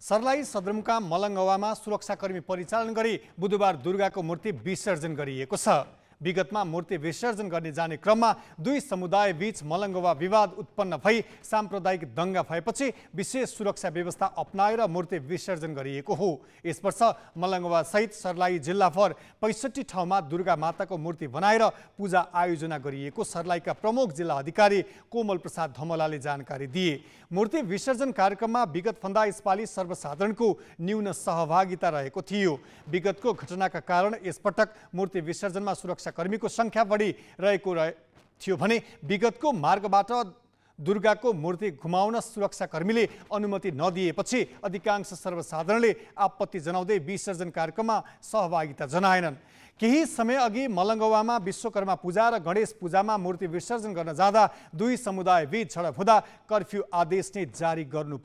सर्लाही सदरमुकाम मलङ्गवामा सुरक्षाकर्मी परिचालन गरी बुधबार दुर्गाको मूर्ति विसर्जन गरिएको छ। विगतमा मूर्ति विसर्जन गर्ने जाने क्रममा दुई समुदाय बीच मलङ्गवा विवाद उत्पन्न भई साम्प्रदायिक दङ्गा भएपछि विशेष सुरक्षा व्यवस्था अप्नाएर मूर्ति विसर्जन गरिएको हो। यस वर्ष मलङ्गवा सहित सर्लाही जिल्लाभर पैँसठी ठाउँमा दुर्गा माताको मूर्ति बनाएर पूजा आयोजना गरिएको सर्लाहीका प्रमुख जिल्ला अधिकारी कोमल प्रसाद धमलाले जानकारी दिए। मूर्ति विसर्जन कार्यक्रममा विगतभन्दा यसपालि सर्वसाधारणको न्यून सहभागिता रहेको थियो। विगतको घटनाका कारण यसपटक मूर्ति विसर्जनमा सुरक्षाकर्मीको सङ्ख्या बढी रहेको रहे, थियो भने विगतको मार्गबाट दुर्गाको मूर्ति घुमाउन सुरक्षाकर्मीले अनुमति नदिएपछि अधिकांश सर्वसाधारणले आपत्ति जनाउँदै विसर्जन कार्यक्रममा सहभागिता जनाएनन्। केही समय अघि मलङ्गवामा विश्वकर्मा पूजा र गणेश पूजामा मूर्ति विसर्जन गर्न जाँदा दुई समुदाय बीच झडप हुँदा कर्फ्यू आदेश नै जारी गर्नु